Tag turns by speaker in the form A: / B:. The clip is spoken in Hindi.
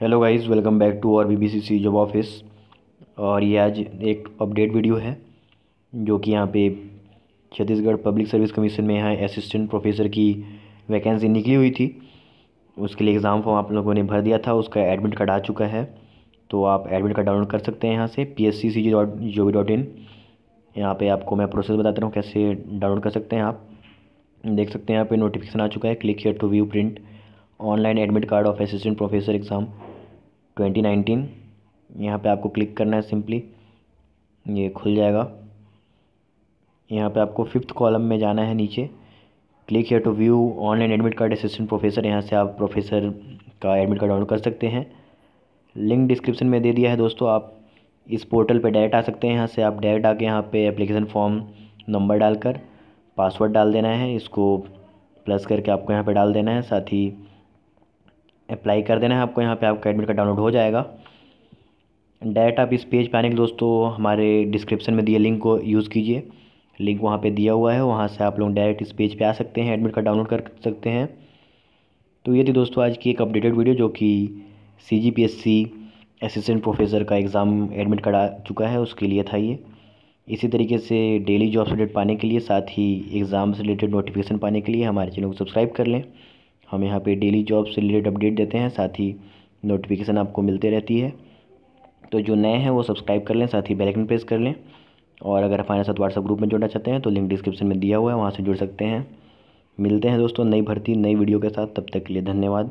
A: Hello guys welcome back to और B B C C job office और ये आज एक अपडेट वीडियो है, जो कि यहाँ पे छत्तीसगढ़ पब्लिक सर्विस कमीशन में यहाँ असिस्टेंट प्रोफेसर की वैकेंसी निकली हुई थी। उसके लिए एग्ज़ाम फॉर्म आप लोगों ने भर दिया था, उसका एडमिट कार्ड आ चुका है। तो आप एडमिट कार्ड डाउनलोड कर सकते हैं यहाँ से P S C C G dot G O V dot in यहाँ पर आपको मैं प्रोसेस बताता हूँ कैसे डाउनलोड कर सकते हैं आप। देख सकते हैं यहाँ पे नोटिफिकेशन आ चुका है click here to view print online admit card of assistant professor exam 2019 यहाँ पे आपको क्लिक करना है सिंपली। ये खुल जाएगा। यहाँ पे आपको फिफ्थ कॉलम में जाना है नीचे। Click here to view online admit card assistant professor यहाँ से आप प्रोफेसर का एडमिट कार्ड डाउनलोड कर सकते हैं। लिंक डिस्क्रिप्शन में दे दिया है दोस्तों, आप इस पोर्टल पे डायरेक्ट आ सकते हैं। यहाँ से आप डायरेक्ट आके यहाँ पे एप्लीकेशन फॉर्म नंबर डालकर पासवर्ड डाल देना है। इसको प्लस करके आपको यहाँ पे डाल देना है। साथ ही अप्लाई कर देना है आपको, यहाँ पे आपका एडमिट कार्ड डाउनलोड हो जाएगा। डायरेक्ट आप इस पेज पे आने के दोस्तों, हमारे डिस्क्रिप्शन में दिए लिंक को यूज़ कीजिए। लिंक वहाँ पे दिया हुआ है, वहाँ से आप लोग डायरेक्ट इस पेज पे आ सकते हैं एडमिट कार्ड डाउनलोड कर सकते हैं। तो ये थी दोस्तों आज की एक अपडेटेड वीडियो जो कि C G P S C assistant professor का एग्ज़ाम एडमिट कार्ड आ चुका है, उसके लिए था ये। इसी तरीके से डेली जॉब अपडेट पाने के लिए, साथ ही एग्ज़ाम से रिलेटेड नोटिफिकेशन पाने के लिए हमारे चैनल को सब्सक्राइब कर लें। हम यहाँ पे डेली जॉब से रिलेटेड अपडेट देते हैं, साथ ही नोटिफिकेशन आपको मिलते रहती है। तो जो नए हैं वो सब्सक्राइब कर लें, साथ ही बेल आइकन प्रेस कर लें। और अगर हमारे साथ व्हाट्सअप ग्रुप में जुड़ना चाहते हैं तो लिंक डिस्क्रिप्शन में दिया हुआ है, वहाँ से जुड़ सकते हैं। मिलते हैं दोस्तों नई भर्ती, नई वीडियो के साथ, तब तक के लिए धन्यवाद।